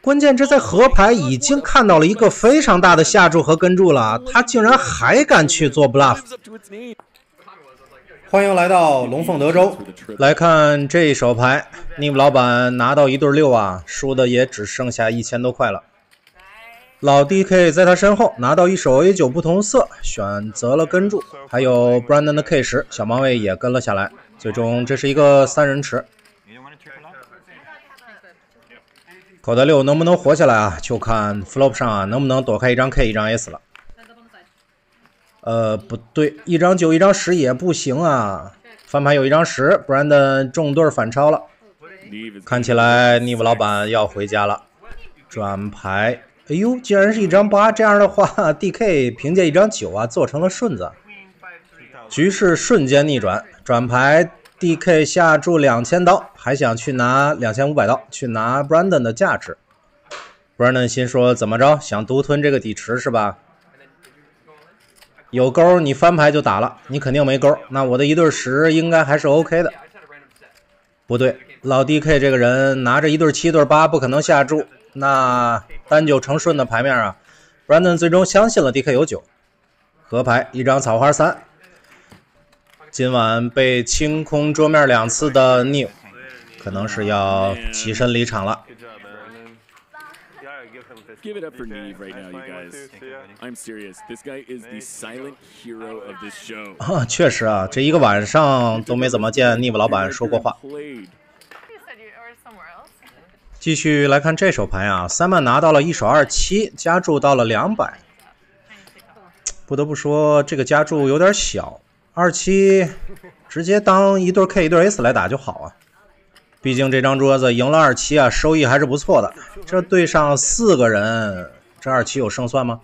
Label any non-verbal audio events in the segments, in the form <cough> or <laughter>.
关键这在河牌已经看到了一个非常大的下注和跟注了，他竟然还敢去做 bluff。欢迎来到龙凤德州，来看这一手牌，尼姆老板拿到一对六啊，输的也只剩下一千多块了。老 DK 在他身后拿到一手 A 九不同色，选择了跟注，还有 Brandon 的 K 十小盲位也跟了下来。最终这是一个三人池，口袋六能不能活下来啊？就看 Flop 上啊能不能躲开一张 K 一张 S 了。呃，不对，一张九一张十也不行啊。翻牌有一张十，Brandon 重对反超了，看起来 NIV 老板要回家了。转牌。哎呦，竟然是一张八！这样的话，DK 凭借一张九啊，做成了顺子，局势瞬间逆转。转牌，DK 下注两千刀，还想去拿两千五百刀，去拿 Brandon 的价值。Brandon 心说：怎么着，想独吞这个底池是吧？有勾你翻牌就打了，你肯定没勾，那我的一对十应该还是 OK 的。不对，老 DK 这个人拿着一对七对八，不可能下注。那单九成顺的牌面啊，Brandon 最终相信了 DK 有九，合牌一张草花三。今晚被清空桌面两次的 New，可能是要起身离场了。Give it up for Neve right now, you guys. I'm serious. This guy is the silent hero of this show. 啊，确实啊，这一个晚上都没怎么见 Neve 老板说过话。继续来看这手牌啊，三曼拿到了一手二七，加注到了两百。不得不说，这个加注有点小，二七直接当一对 K 一对 S 来打就好啊。毕竟这张桌子赢了二七啊，收益还是不错的。这对上四个人，这二七有胜算吗？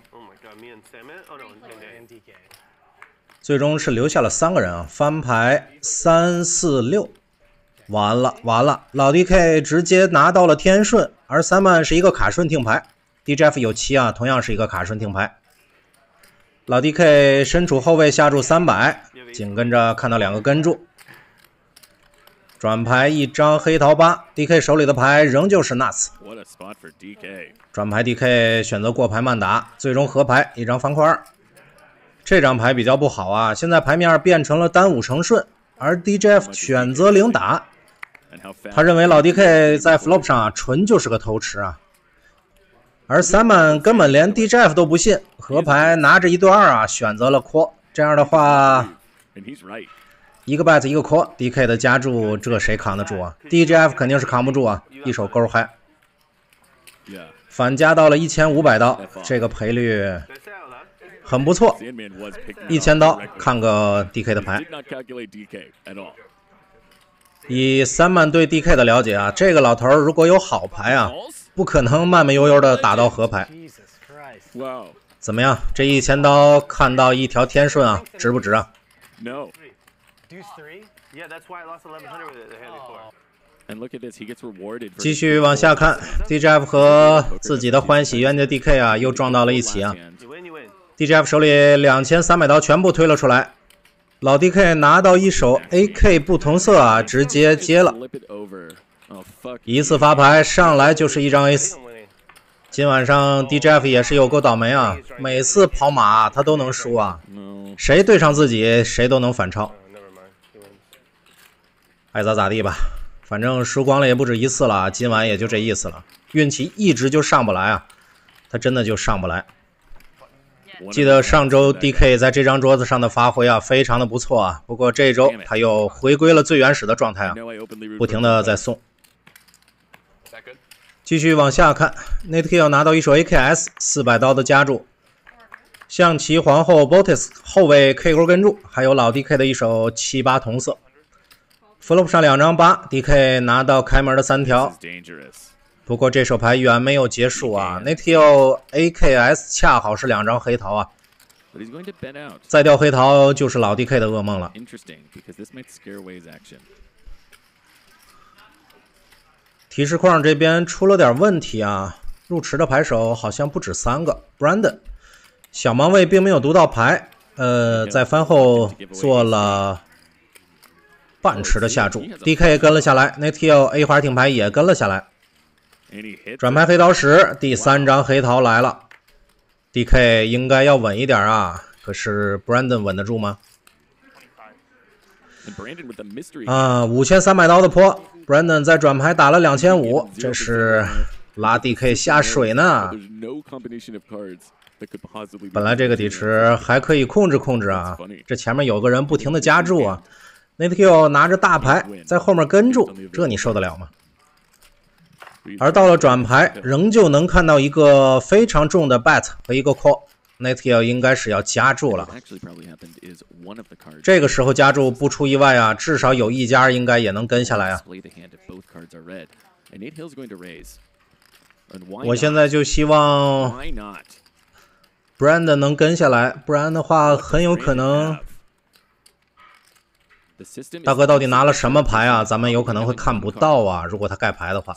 最终是留下了三个人啊，翻牌三四六。完了完了，老 DK 直接拿到了天顺，而三曼是一个卡顺听牌，DJF 有七啊，同样是一个卡顺听牌。老 DK 身处后卫下注三百，紧跟着看到两个跟注，转牌一张黑桃八，DK 手里的牌仍旧是 Nuts。转牌 DK 选择过牌慢打，最终合牌一张方块二。这张牌比较不好啊，现在牌面变成了单五成顺，而 DJF 选择零打。他认为老 DK 在 flop 上啊，纯就是个偷吃啊，而 Simon 根本连 DJF 都不信，合牌拿着一对二啊，选择了 call。这样的话，一个 bet 一个 call，DK 的加注，这谁扛得住啊？DJF 肯定是扛不住啊，一手勾嗨，反加到了一千五百刀，这个赔率很不错，一千刀看个 DK 的牌。以三曼对 DK 的了解啊，这个老头如果有好牌啊，不可能慢慢悠悠的打到河牌。怎么样？这一千刀看到一条天顺啊，值不值啊？继续往下看，DJF 和自己的欢喜冤家 DK 啊，又撞到了一起啊。DJF 手里两千三百刀全部推了出来。老 DK 拿到一手 AK 不同色啊，直接接了，一次发牌上来就是一张 S。今晚上 DJF 也是有够倒霉啊，每次跑马他都能输啊，谁对上自己谁都能反超，爱咋咋地吧，反正输光了也不止一次了，今晚也就这意思了，运气一直就上不来啊，他真的就上不来。记得上周 DK 在这张桌子上的发挥啊，非常的不错啊。不过这周他又回归了最原始的状态啊，不停的在送。继续往下看，Natekill 拿到一手 AKS 四百刀的加注，象棋皇后 Botis 后卫 K 勾跟注，还有老 DK 的一手七八同色。Flop 上两张八，DK 拿到开门的三条。不过这手牌远没有结束啊，Nateio AKS 恰好是两张黑桃啊，再掉黑桃就是老 DK 的噩梦了。提示框这边出了点问题啊，入池的牌手好像不止三个。Brandon 小盲位并没有读到牌，呃，在翻后做了半池的下注，DK 也跟了下来 n a t i o A 花挺牌也跟了下来。转牌黑桃十，第三张黑桃来了。DK 应该要稳一点啊，可是 Brandon 稳得住吗？啊，五千三百刀的坡，Brandon 在转牌打了两千五，这是拉 DK 下水呢。本来这个底池还可以控制控制啊，这前面有个人不停的加注啊，Natekill 拿着大牌在后面跟住，这你受得了吗？而到了转牌，仍旧能看到一个非常重的 bet 和一个 call，Natekill 应该是要加注了。这个时候加注不出意外啊，至少有一家应该也能跟下来啊。我现在就希望。Brand 能跟下来，不然的话很有可能。大哥到底拿了什么牌啊？咱们有可能会看不到啊！如果他盖牌的话。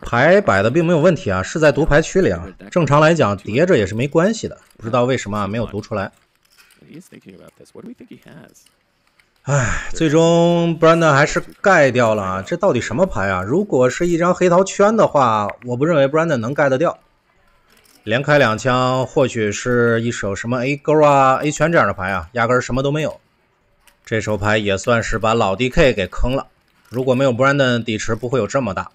牌摆的并没有问题啊，是在读牌区里啊。正常来讲叠着也是没关系的，不知道为什么没有读出来。唉，最终 Brandon 还是盖掉了啊！这到底什么牌啊？如果是一张黑桃圈的话，我不认为 Brandon 能盖得掉。连开两枪，或许是一手什么 A 勾啊、A 圈这样的牌啊，压根什么都没有。这手牌也算是把老 DK 给坑了。如果没有 Brandon，底池不会有这么大。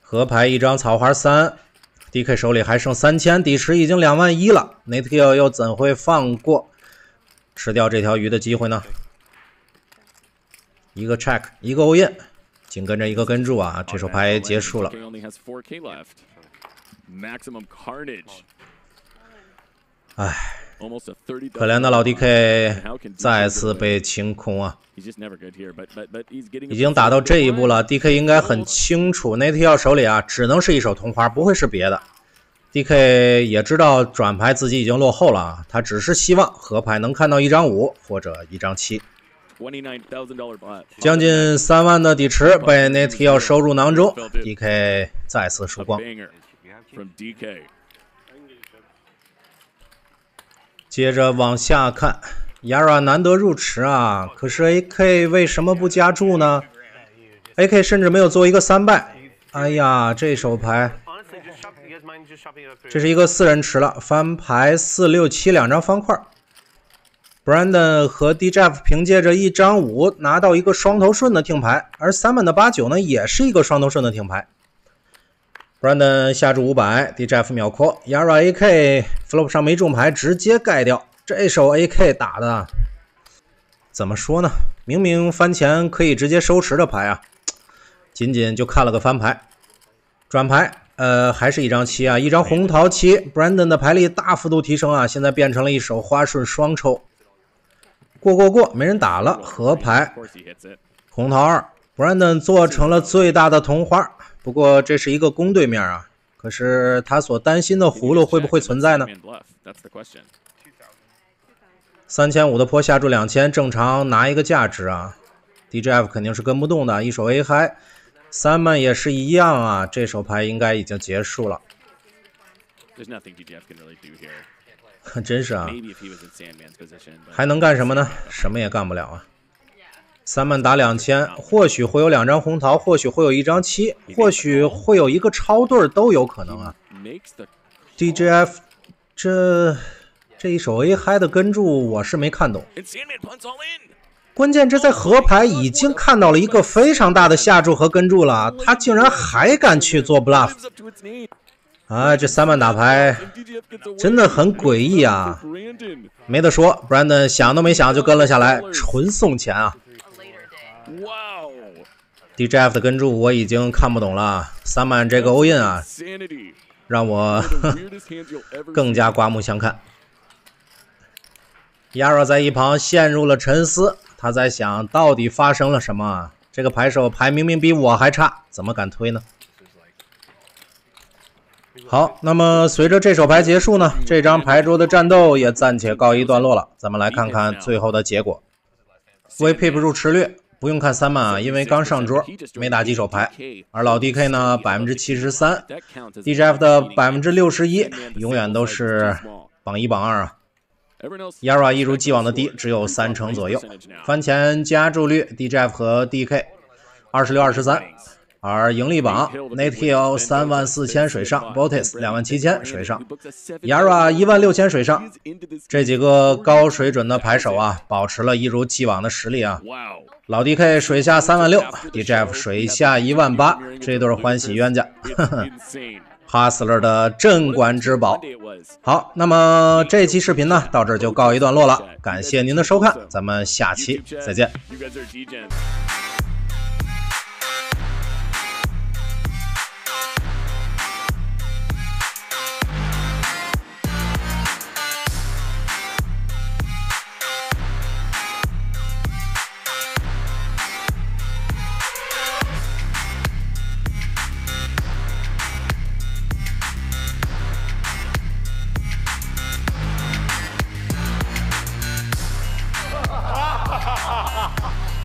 河牌一张草花三，DK 手里还剩三千，底池已经两万一了。Natekill 又怎会放过吃掉这条鱼的机会呢？一个 check，一个 all in，紧跟着一个跟注啊，这手牌结束了。唉，可怜的老 DK 再次被清空啊！已经打到这一步了，DK 应该很清楚，Natekill 手里啊只能是一手同花，不会是别的。DK 也知道转牌自己已经落后了啊，他只是希望合牌能看到一张五或者一张七。将近三万的底池被 Natekill 收入囊中，DK 再次输光。接着往下看，Yara 难得入池啊，可是 AK 为什么不加注呢？AK 甚至没有做一个三败。哎呀，这手牌，这是一个四人池了，翻牌四六七两张方块。Brandon 和 DJF 凭借着一张五拿到一个双头顺的听牌，而 Simon 的八九呢也是一个双头顺的听牌。Brandon 下注五百，DJF 秒 call，Yara AK flop 上没中牌，直接盖掉。这手 AK 打的怎么说呢？明明翻钱可以直接收池的牌啊，仅仅就看了个翻牌，转牌，呃，还是一张七啊，一张红桃七。Brandon 的牌力大幅度提升啊，现在变成了一手花顺双抽。过过过，没人打了，合牌，红桃二，Brandon 做成了最大的同花。不过这是一个公对面啊，可是他所担心的葫芦会不会存在呢？三千五的坡下注两千，正常拿一个价值啊。DJF 肯定是跟不动的，一手 A 嗨，三曼也是一样啊。这手牌应该已经结束了。<laughs> 真是啊，还能干什么呢？什么也干不了啊。三万打两千，或许会有两张红桃，或许会有一张七，或许会有一个超对都有可能啊。DJF，这这一手 A 嗨的跟注我是没看懂。关键这在河牌已经看到了一个非常大的下注和跟注了，他竟然还敢去做 bluff。啊，这三万打牌真的很诡异啊！没得说，Brandon 想都没想就跟了下来，纯送钱啊哇哦！DJF 的跟注我已经看不懂了，三万这个 all in 啊，让我 <laughs> 更加刮目相看。Yara 在一旁陷入了沉思，他在想到底发生了什么？这个牌手牌明明比我还差，怎么敢推呢？好，那么随着这手牌结束呢，这张牌桌的战斗也暂且告一段落了。咱们来看看最后的结果。VP 入池率不用看三曼啊，因为刚上桌没打几手牌。而老 DK 呢，百分之七十三，DJF 的百分之六十一，永远都是榜一榜二啊。Yara 一如既往的低，只有三成左右。番前加注率 DJF 和 DK 二十六二十三。而盈利榜，Nate Hill 三万四千水上，Botis 两万七千水上，Yara 一万六千水上，这几个高水准的牌手啊，保持了一如既往的实力啊。老 DK 水下三万六，DJF 水下一万八，这对欢喜冤家，<laughs> 哈斯勒的镇馆之宝。好，那么这期视频呢，到这就告一段落了，感谢您的收看，咱们下期再见。